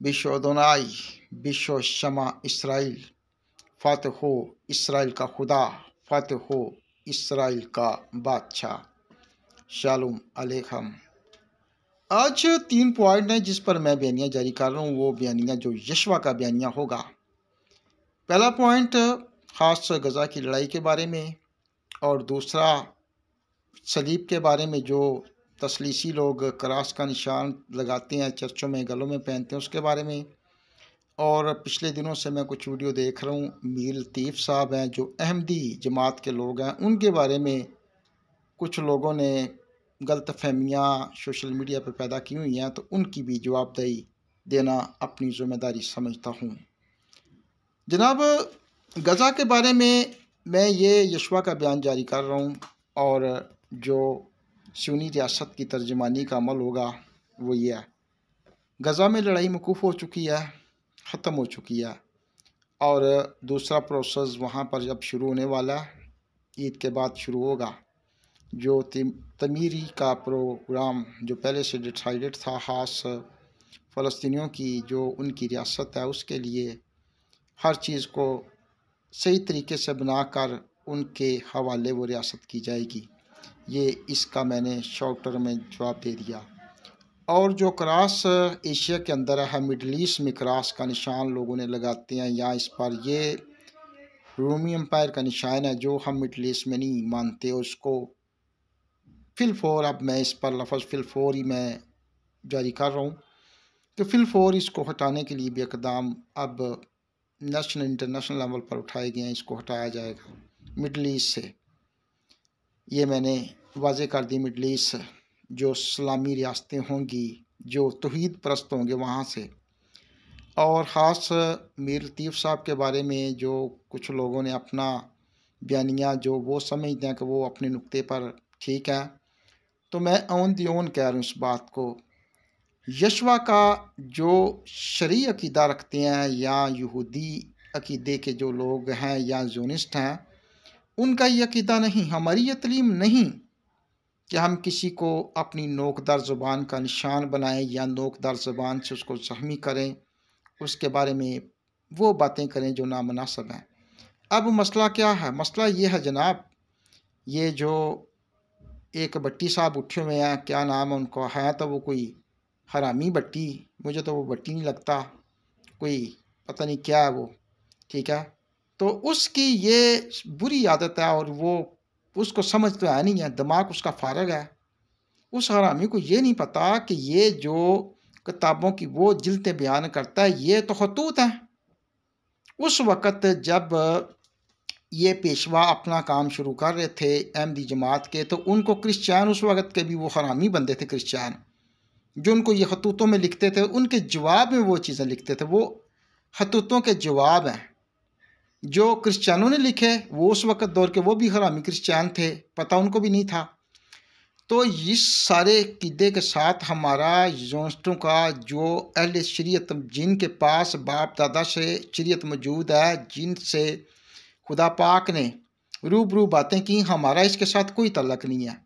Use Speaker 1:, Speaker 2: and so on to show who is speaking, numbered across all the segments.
Speaker 1: बिशोदनाई बिशो शमा Israel. फ़ात हो Israel का खुदा फ़ात हो इसराइल का बादशाह। शालुम अलैखम आज तीन पॉइंट हैं जिस पर मैं बयानियाँ जारी कर रहा हूँ, वो बयानियाँ जो यशवा का बयानिया होगा। पहला पॉइंट, ख़ास गज़ा की लड़ाई के बारे में और दूसरा सलीब के बारे में जो तसलीसी लोग क्रास का निशान लगाते हैं, चर्चों में, गलों में पहनते हैं उसके बारे में। और पिछले दिनों से मैं कुछ वीडियो देख रहा हूँ। मीर लतीफ़ साहब हैं, जो अहमदी जमात के लोग हैं। उनके बारे में कुछ लोगों ने गलत फहमियाँ सोशल मीडिया पर पैदा की हुई हैं तो उनकी भी जवाबदेही देना अपनी ज़िम्मेदारी समझता हूँ। जनाब, गज़ा के बारे में मैं ये यशवा का बयान जारी कर रहा हूँ और जो सुनी रियासत की तर्जमानी का अमल होगा, वो ये है। गज़ा में लड़ाई मकूफ़ हो चुकी है, ख़त्म हो चुकी है। और दूसरा प्रोसेस वहाँ पर जब शुरू होने वाला है, ईद के बाद शुरू होगा, जो तमीरी का प्रोग्राम जो पहले से डिसाइडेड था, ख़ास फ़लस्तियों की, जो उनकी रियासत है, उसके लिए हर चीज़ को सही तरीके से बनाकर उनके हवाले वो रियासत की जाएगी। ये इसका मैंने शॉर्ट टर्म में जवाब दे दिया। और जो क्रॉस एशिया के अंदर है मिडल ईस्ट में क्रॉस का निशान लोगों ने लगाते हैं, या इस पर ये रोमी एम्पायर का निशान है, जो हम मिडल ईस्ट में नहीं मानते उसको। फिल फोर अब मैं इस पर लफज फिल फोर ही मैं जारी कर रहा हूँ। तो फिल फोर इसको हटाने के लिए भी इकदाम अब नेशनल इंटरनेशनल लेवल पर उठाए गए हैं, इसको हटाया जाएगा मिडल ईस्ट से। ये मैंने वाजे कर दी मिडल ईस्ट जो इस्लामी रियासतें होंगी, जो तोहद परस्त होंगे वहाँ से। और ख़ास मीर लतीफ़ साहब के बारे में जो कुछ लोगों ने अपना बयानिया जो वो समझते हैं कि वो अपने नुक्ते पर ठीक है तो मैं ओन दी ओन कह रहा हूँ इस बात को। यशवा का जो शरी अकीदा रखते हैं या यहूदी अकीदे के जो लोग हैं या जोनिस्ट हैं उनका ये अकीदा नहीं, हमारी ये तलीम नहीं कि हम किसी को अपनी नोकदार ज़ुबान का निशान बनाएँ या नोकदार ज़ुबान से उसको जख्मी करें, उसके बारे में वो बातें करें जो नामनासब हैं। अब मसला क्या है? मसला ये है जनाब, ये जो एक बट्टी साहब उठे हुए हैं, क्या नाम है उनको? है तो वो कोई हरामी बट्टी, मुझे तो वो बट्टी नहीं लगता, कोई पता नहीं क्या है वो, ठीक है? तो उसकी ये बुरी आदत है और वो उसको समझ तो है नहीं है, दिमाग उसका फारग है। उस हरामी को ये नहीं पता कि ये जो किताबों की वो जिलतें बयान करता है, ये तो खतूत हैं। उस वक़्त जब ये पेशवा अपना काम शुरू कर रहे थे अहमदी जमात के तो उनको क्रिश्चियन, उस वक़्त के भी वो हरामी बनते थे क्रिश्चियन, जो उनको ये खतूतों में लिखते थे, उनके जवाब में वो चीज़ें लिखते थे, वो खतूतों के जवाब हैं। जो क्रिश्चियनों ने लिखे, वो उस वक़्त दौर के वो भी हरामी क्रिश्चियन थे, पता उनको भी नहीं था। तो इस सारे किदे के साथ हमारा योस्टों का जो अहल शरीत जिनके पास बाप दादा से शरीत मौजूद है जिनसे खुदा पाक ने रूबरू बातें की, हमारा इसके साथ कोई तलक नहीं है।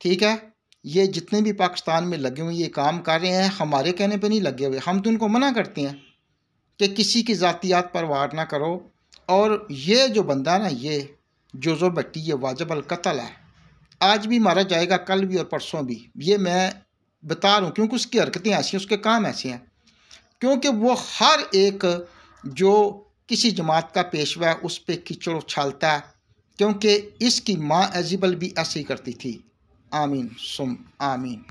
Speaker 1: ठीक है? ये जितने भी पाकिस्तान में लगे हुए ये काम कर रहे हैं, हमारे कहने पे नहीं लगे हुए। हम तो उनको मना करते हैं कि किसी की ज़ातियात पर वार ना करो और ये जो बंदा ना, ये जोजो भट्टी ये वाजब अलकतल है। आज भी मारा जाएगा, कल भी और परसों भी। ये मैं बता रहा हूँ, क्योंकि उसकी हरकतें ऐसी हैं, उसके काम ऐसे हैं। क्योंकि वो हर एक जो किसी जमात का पेशवा है, उस पर कीचड़ उछालता है, क्योंकि इसकी माँ एजिबल भी ऐसे ही करती थी। आमीन, सुम, आमीन।